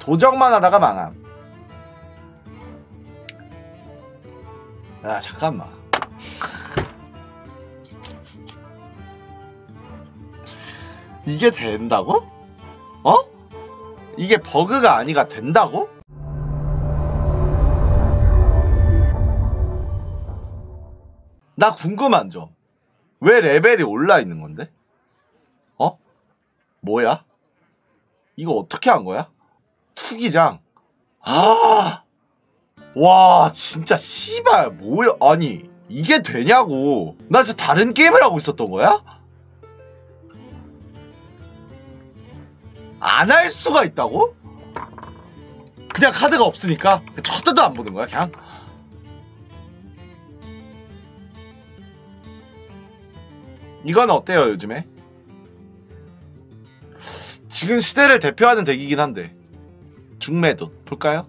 도적만 하다가 망함. 야 잠깐만. 이게 된다고? 어? 이게 버그가 아니가 된다고? 나 궁금한 점. 왜 레벨이 올라 있는 건데? 어? 뭐야? 이거 어떻게 한 거야? 투기장. 아. 와, 진짜 씨발 뭐야? 아니, 이게 되냐고. 나 진짜 다른 게임을 하고 있었던 거야? 안 할 수가 있다고? 그냥 카드가 없으니까 쳐다도 안 보는 거야, 그냥. 이건 어때요, 요즘에? 지금 시대를 대표하는 덱이긴 한데. 중매도 볼까요?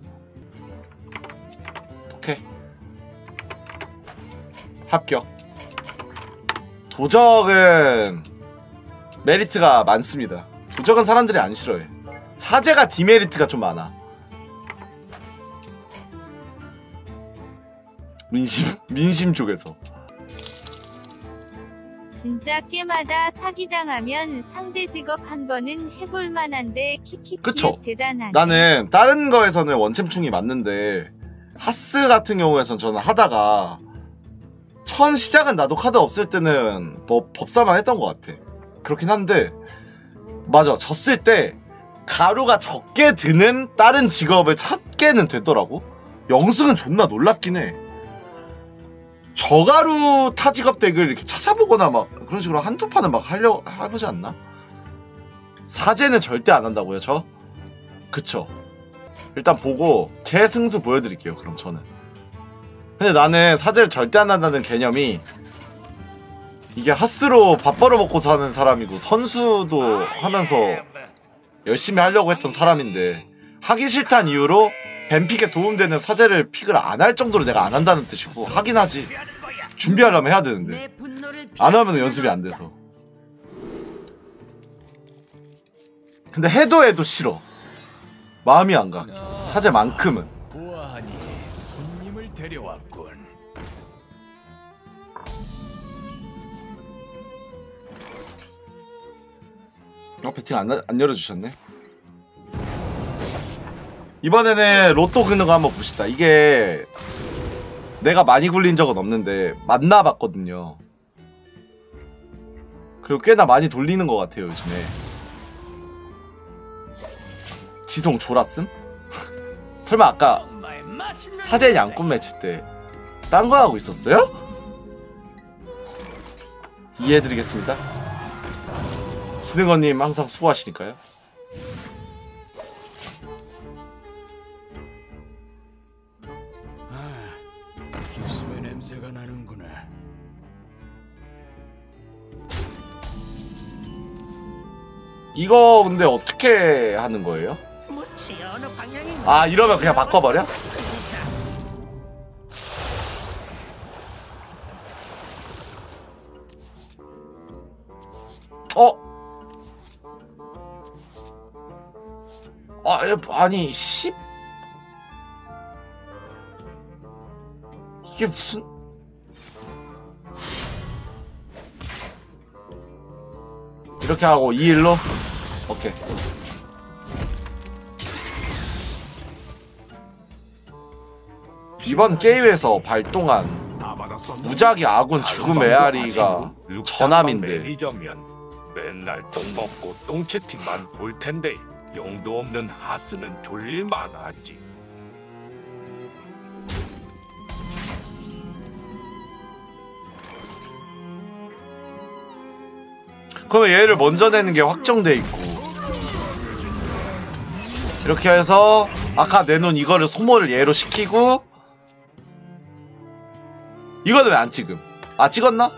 오케이. 합격. 도적은 메리트가 많습니다. 도적은 사람들이 안 싫어해. 사제가 디메리트가 좀 많아. 민심 민심 쪽에서. 진짜 깨마다 사기당하면 상대 직업 한 번은 해볼 만한데 키키키 그쵸. 대단하네. 나는 다른 거에서는 원챔충이 맞는데 하스 같은 경우에선 저는 하다가 처음 시작은 나도 카드 없을 때는 법, 법사만 했던 것 같아. 그렇긴 한데 맞아 졌을 때 가루가 적게 드는 다른 직업을 찾게는 되더라고. 영승은 존나 놀랍긴 해. 저가루 타 직업 덱을 이렇게 찾아보거나 막 그런 식으로 한두 판은 막 하려 해보지 않나? 사제는 절대 안 한다고요, 저? 그쵸. 일단 보고 제 승수 보여드릴게요. 그럼 저는. 근데 나는 사제를 절대 안 한다는 개념이 이게 하스로 밥 벌어 먹고 사는 사람이고 선수도 하면서 열심히 하려고 했던 사람인데 하기 싫다는 이유로 뱀픽에 도움되는 사제를 픽을 안 할 정도로 내가 안 한다는 뜻이고 하긴 하지 준비하려면 해야 되는데 안 하면 연습이 안 돼서 근데 해도 해도 싫어 마음이 안 가. 사제만큼은. 보아하니 손님을 데려왔군. 어, 배팅 안, 안 열어주셨네. 이번에는 로또 긁는 거 한번 봅시다. 이게 내가 많이 굴린 적은 없는데 만나봤거든요. 그리고 꽤나 많이 돌리는 것 같아요 요즘에. 지송 졸았음? 설마 아까 사제 양꾼 매치 때 딴 거 하고 있었어요? 이해해드리겠습니다. 신흥원님 항상 수고하시니까요. 이거 근데 어떻게 하는 거예요? 아 이러면 그냥 바꿔버려? 어? 아, 예, 아니 10 이게 무슨 이렇게 하고 2일로 오케이 이번 게임에서 발동한. 무작위 아군 죽음 메아리가 전함인데 맨날 똥 먹고 똥 채팅만 볼 텐데 영도 없는 하스는 졸릴만 하지. 그러면 얘를 먼저 내는 게 확정돼 있고 이렇게 해서 아까 내놓은 이거를 소모를 얘로 시키고 이거는 왜 안 찍음? 아 찍었나?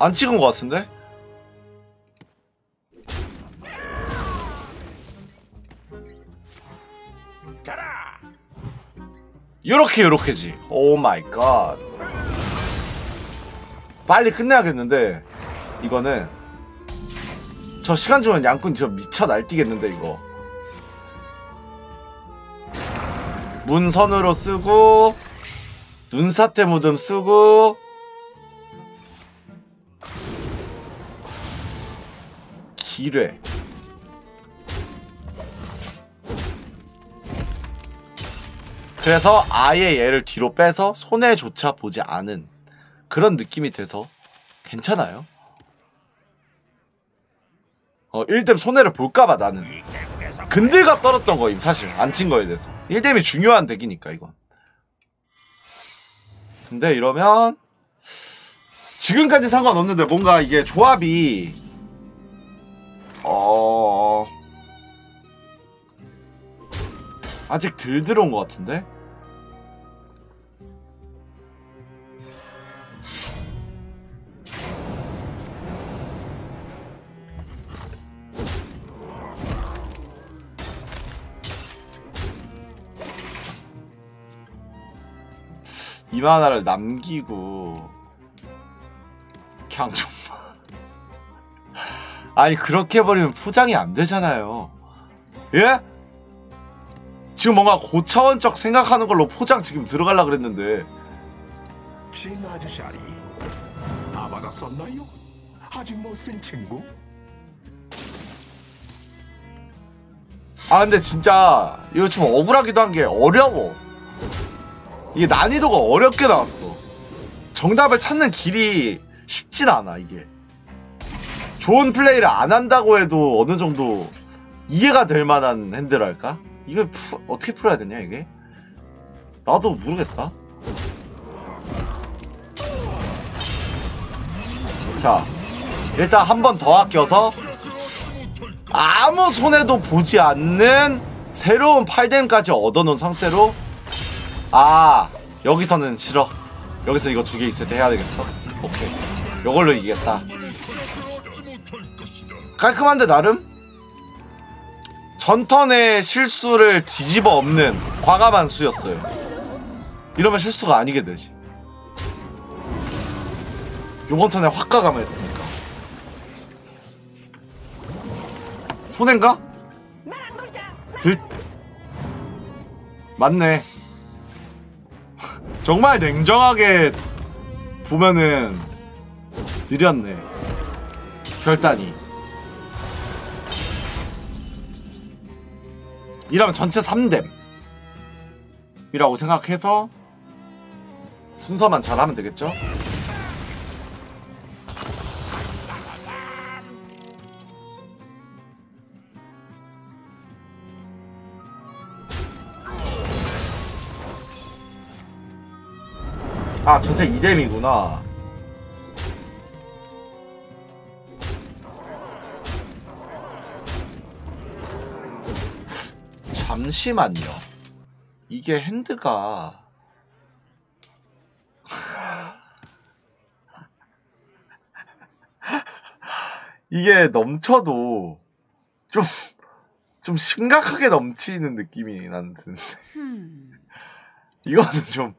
안 찍은 것 같은데? 요렇게 요렇게지 oh my god 빨리 끝내야겠는데 이거는 저 시간 주면 양꾼 저 미쳐 날뛰겠는데 이거 문선으로 쓰고 눈사태 무덤 쓰고 기뢰 그래서 아예 얘를 뒤로 빼서 손해조차 보지 않은 그런 느낌이 돼서 괜찮아요. 어, 1댐 손해를 볼까봐 나는. 근들갑 떨었던 거임, 사실. 안 친 거에 대해서. 1댐이 중요한 덱이니까, 이건. 근데 이러면, 지금까지 상관없는데 뭔가 이게 조합이, 어, 아직 덜 들어온 것 같은데? 이만 하나를 남기고 그냥 좀 아니 그렇게 해버리면 포장이 안 되잖아요 예? 지금 뭔가 고차원적 생각하는 걸로 포장 지금 들어갈라 그랬는데 진 아저씨아리 다 받았었나요? 아직 못 쓴 친구? 아 근데 진짜 이거 좀 억울하기도 한 게 어려워 이게 난이도가 어렵게 나왔어 정답을 찾는 길이 쉽진 않아 이게 좋은 플레이를 안 한다고 해도 어느 정도 이해가 될 만한 핸드랄까? 이걸 푸- 어떻게 풀어야 되냐 이게? 나도 모르겠다 자 일단 한 번 더 아껴서 아무 손해도 보지 않는 새로운 8댐까지 얻어놓은 상태로 아 여기서는 싫어. 여기서 이거 두 개 있을 때 해야 되겠어. 오케이. 이걸로 이기겠다. 깔끔한데 나름? 전턴의 실수를 뒤집어 엎는 과감한 수였어요. 이러면 실수가 아니게 되지. 요번 턴에 확 과감했으니까. 손해인가? 들 맞네 정말 냉정하게 보면은 느렸네. 결단이. 이러면 전체 3댐. 이라고 생각해서 순서만 잘하면 되겠죠? 아 전체 2댐이구나. 잠시만요. 이게 핸드가. 이게 넘쳐도 좀, 좀 심각하게 넘치는 느낌이 나는 드는데 이거는 좀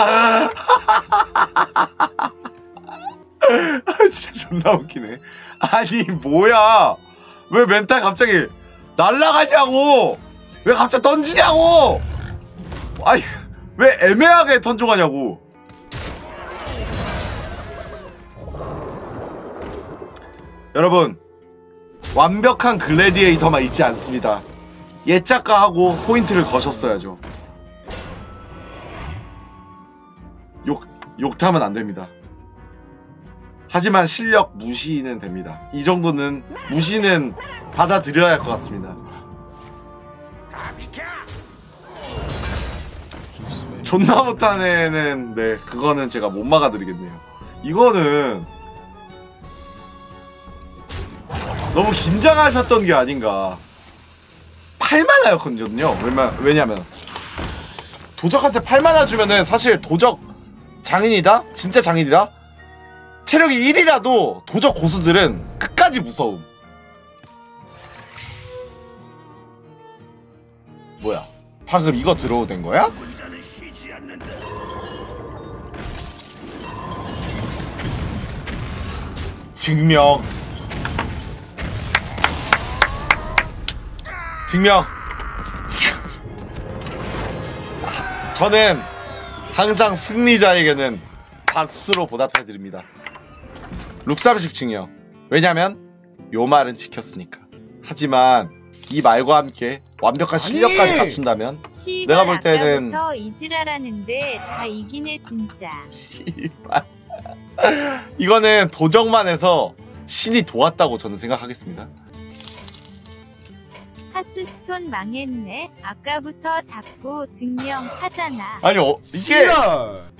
아, 진짜 존나 웃기네. 아니 뭐야? 왜 멘탈 갑자기 날라가냐고? 왜 갑자기 던지냐고? 아니 왜 애매하게 던져가냐고? 여러분 완벽한 글래디에이터만 있지 않습니다. 예작가하고 포인트를 거셨어야죠. 욕 욕타면 안 됩니다. 하지만 실력 무시는 됩니다. 이 정도는 무시는 받아들여야 할 것 같습니다. 존나 못한 애는 네 그거는 제가 못 막아드리겠네요. 이거는 너무 긴장하셨던 게 아닌가. 8만화였거든요. 왜냐, 왜냐면 도적한테 8만화 주면은 사실 도적 장인이다? 진짜 장인이다? 체력이 1이라도 도적 고수들은 끝까지 무서움. 뭐야? 방금 이거 들어오된 거야? 증명. 증명. 저는 항상 승리자에게는 박수로 보답해 드립니다. 룩삼식 증명. 왜냐면 요 말은 지켰으니까. 하지만 이 말과 함께 완벽한 실력까지 갖춘다면 내가 볼 때는- 이지랄하는데 다 이기네 진짜. 씨발. 이거는 도정만 해서 신이 도왔다고 저는 생각하겠습니다. 하스스톤 망했네. 아까부터 자꾸 증명하잖아. 아니 어, 이게 씨발.